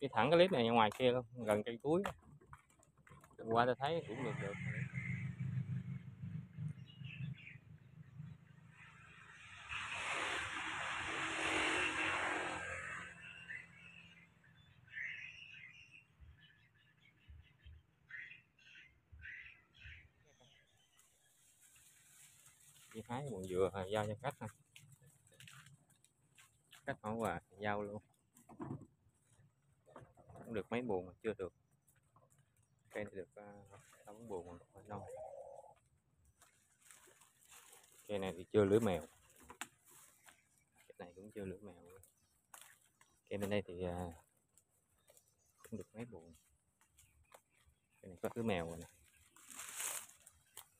đi thẳng cái clip này ra ngoài kia luôn, gần cây cuối. Qua ta thấy cũng được được. Đi hái buồn dừa, giao cho khách ha. Khách hỏi quà, giao luôn cũng được mấy buồn mà chưa được. Cây này được à, đóng uh, buồn mà non cây này thì chưa lưỡi mèo. Cây này cũng chưa lưỡi mèo cây bên đây thì uh, cũng được mấy buồn. Cây này có lưới mèo rồi nè.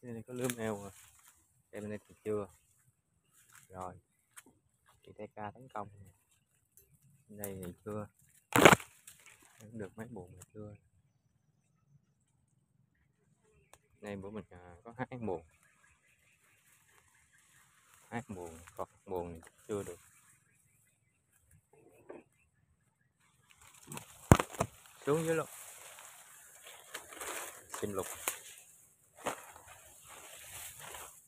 Cây này có lưỡi mèo rồi. Cây bên đây thì chưa. Rồi. Chị TK tấn công. Bên đây thì chưa được mấy buồn ngày chưa. Nay bữa mình à, có hai buồn. Hai buồn còn buồn chưa được. Xuống dưới luôn. Xin lục.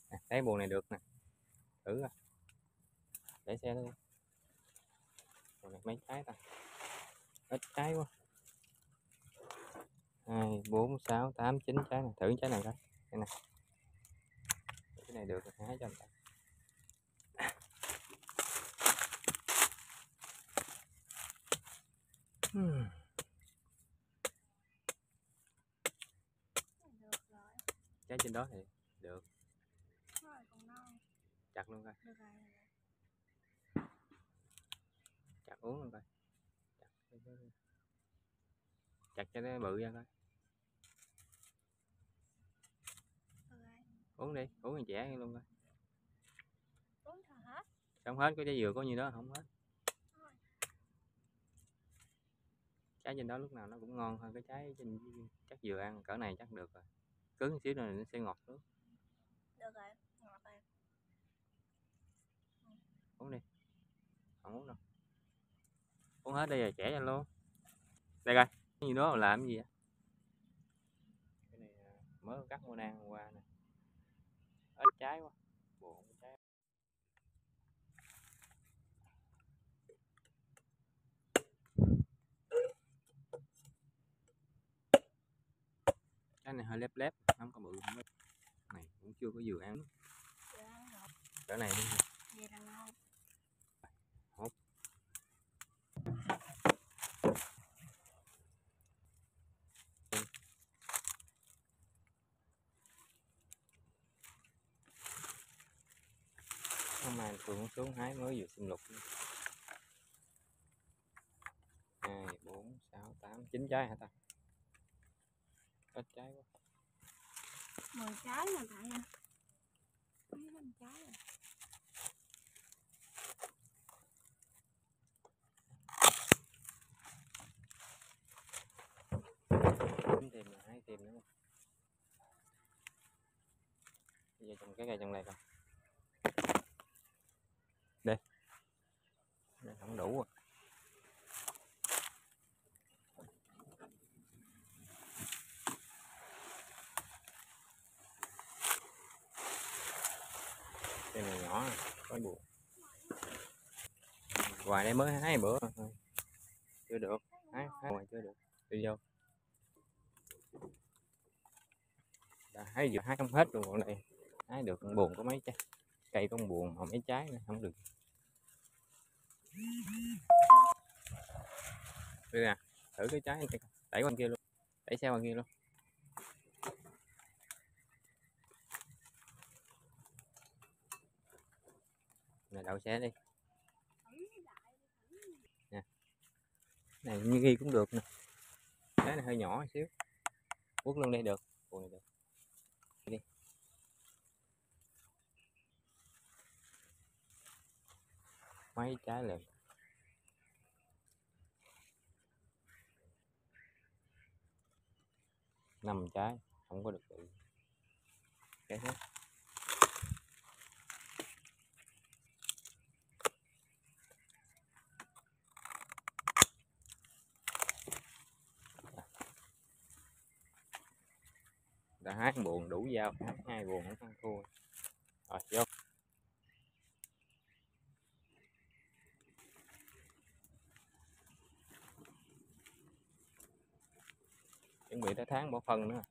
À, thấy buồn này được nè. Thử à. để xe luôn buồn này mấy trái ta? Ít trái quá hai bốn sáu tám chín trái này. Thử trái này coi. Cái này cái này được hái cho người ta. Hmm. trái trên đó thì được. Chặt luôn coi. Chặt uống luôn coi. Chặt chặt cho nó bự ra coi. Uống đi uống thì trẻ luôn coi. Không hết có trái dừa có như đó không hết. Trái trên đó lúc nào nó cũng ngon hơn cái trái trên chắc dừa ăn cỡ này chắc được rồi. Cứng xíu nữa nó sẽ ngọt nước. Được rồi ngọt rồi. Uống đi. Không uống đâu. Uống hết đi rồi trẻ cho luôn. Đây coi cái gì đó mà làm gì vậy? Cái này à, mới cắt mua nang hôm qua nè. Ít trái quá. Buồn trái. Cái này hơi lép lép không có bự không này cũng chưa có vừa ăn cỡ này đi. Vậy là ngon. Nay thường xuống hái mới vừa xin lục. Hai bốn sáu tám chín trái hả ta? Ít trái quá. Mười trái mà tại nha. Mấy năm trái rồi. tìm là hái tìm nữa. Bây giờ trồng cái cây trồng này coi đây không đủ à. rồi cây này nhỏ, có buồn ngoài đây mới hai bữa thôi. Chưa được. Hái hái ngoài chưa được. Đi vô. Đã hái vừa hái không hết luôn bọn này. Hái được con buồn có mấy trái. Cây con buồn mà mấy trái nữa, không được đây nè thử cái trái này đẩy qua bên kia luôn. Đẩy xe qua kia luôn. Này đậu xe đi. Nè. Này như ghi cũng được nè. Cái này hơi nhỏ một xíu. Quất luôn đây được. Ủa, này được. mấy trái liền. Năm trái, không có được bị cái hết đã hái buồn đủ dao, hái hai buồn nó ăn thua rồi, vô. Tháng bỏ phần nữa.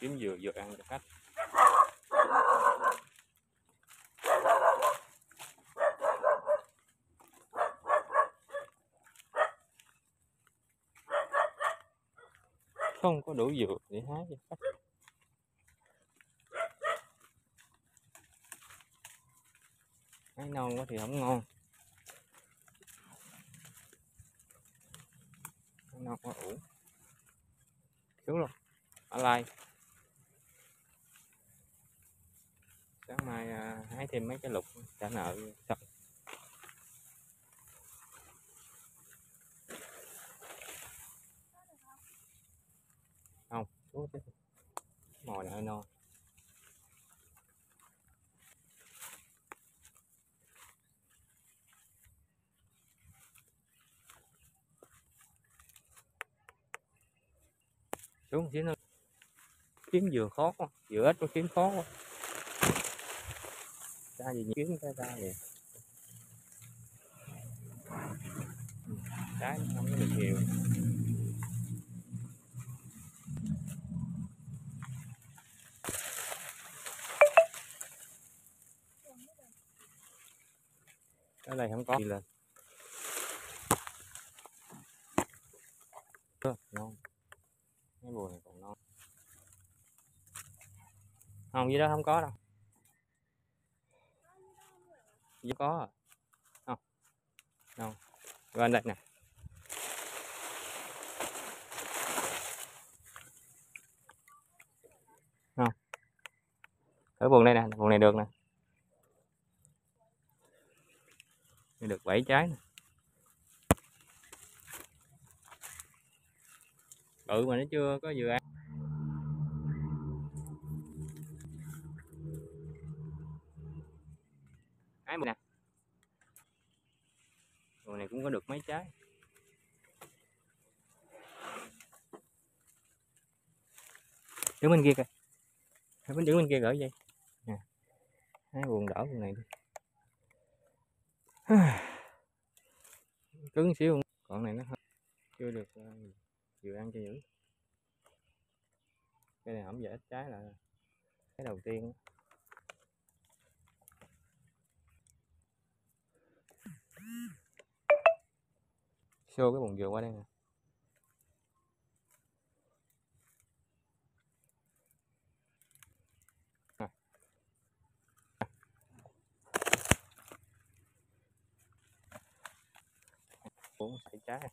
Kiếm dừa dừa ăn cho khách không có đủ dừa để hái cho khách. Hái non quá thì không ngon. Hái non quá ủ. Thiếu luôn. Ở lại. Hái thêm mấy cái lục trả nợ xong. Không, xuống cái mồi này hơi non xuống xíu nữa. Kiếm vừa khó quá, vừa ít có kiếm khó quá ra gì kiếm cái ra vậy. Cái nó không có được nhiều. Cái này không có gì lên. Ơ, ngon. Cái bùa này còn non không gì đó không có đâu gì có. Không, không. Gần rồi đây nè. Không. Ở vùng đây nè vùng này được nè. Được bảy trái nè. Bự mà nó chưa có vừa ăn cái một nè. Rồi này cũng có được mấy trái. Đứng bên kia kìa hai bên đứng bên kia gửi vậy? Nè hai buồn đỡ buồn này đi. Cứng xíu. Còn này nó hơi chưa được ờ, vừa ăn cho dữ. Cái này không dễ, trái là cái đầu tiên. Xô cái bồn dừa qua đây nè. Uống sải trái.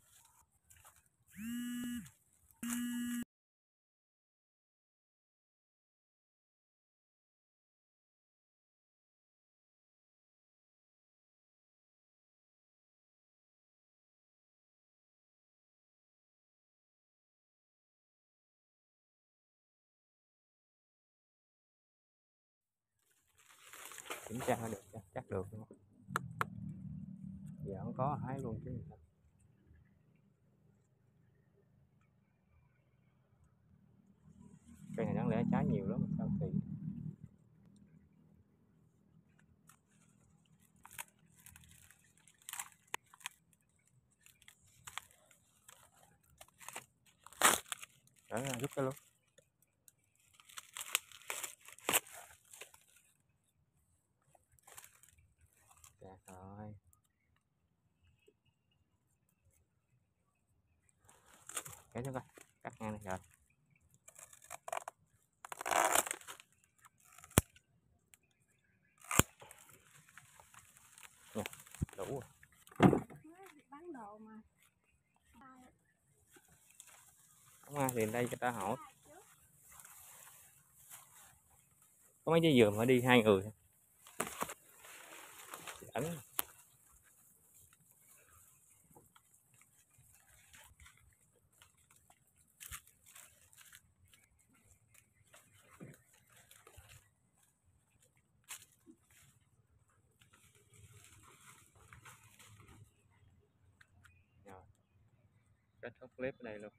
Kiểm tra được chắc, chắc được luôn giờ không có hái luôn chứ. Cây này đáng lẽ trái nhiều lắm mà sao kỳ. Đấy, rút cái luôn Dạ rồi. Kéo xuống coi, cắt ngang này rồi. Đủ rồi. bán đồ mà Không ai thì đây cho ta hỏi. có mấy trái dừa mà đi hai người ấn kết thúc clip ở đây luôn